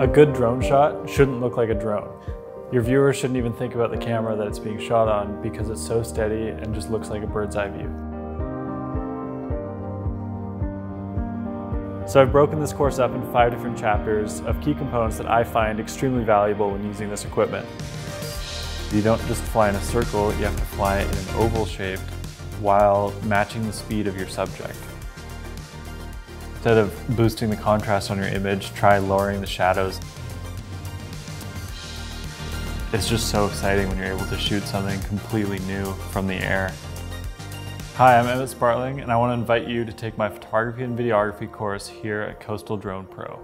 A good drone shot shouldn't look like a drone. Your viewer shouldn't even think about the camera that it's being shot on because it's so steady and just looks like a bird's eye view. So I've broken this course up into five different chapters of key components that I find extremely valuable when using this equipment. You don't just fly in a circle, you have to fly in an oval shape while matching the speed of your subject. Instead of boosting the contrast on your image, try lowering the shadows. It's just so exciting when you're able to shoot something completely new from the air. Hi, I'm Emmett Sparling, and I want to invite you to take my photography and videography course here at Coastal Drone Pro.